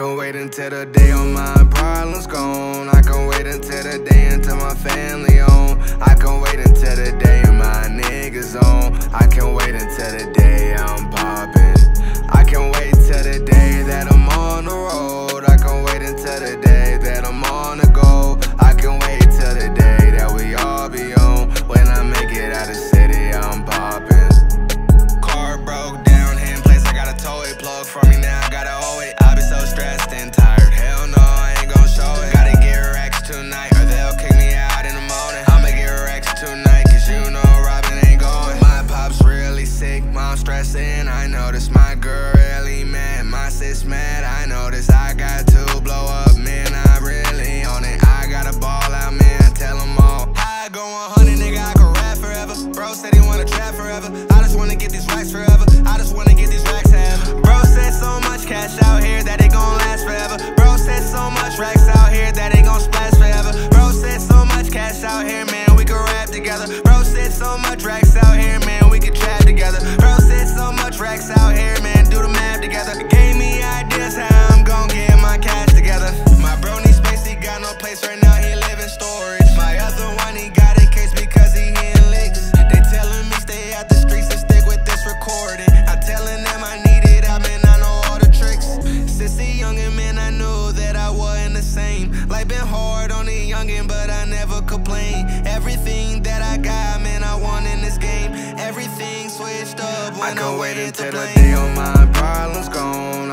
can wait until the day all my problems gone. I can wait until the day until my family mom stressing. I notice my girl really mad. My sis mad, I notice I got to blow up, man. I really on it. I gotta ball out, man. Tell them all. I go 100, nigga, I can rap forever. Bro said he wanna trap forever. I just wanna get these racks forever. I just wanna get these racks forever. Bro said so much cash out here that it gon' last forever. Bro said so much racks out here that it gon' splash forever. Bro said so much cash out here, man, we can rap together. Bro said so much racks out Life been hard on a youngin', but I never complain. Everything that I got, man, I want in this game. Everything switched up when I, I wait until the day all my problems gone.